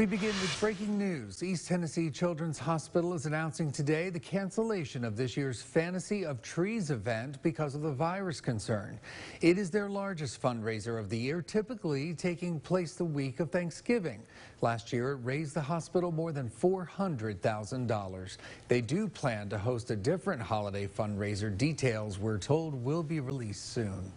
We begin with breaking news. East Tennessee Children's Hospital is announcing today the cancellation of this year's Fantasy of Trees event because of the virus concern. It is their largest fundraiser of the year, typically taking place the week of Thanksgiving. Last year, it raised the hospital more than $400,000. They do plan to host a different holiday fundraiser. Details, we're told, will be released soon.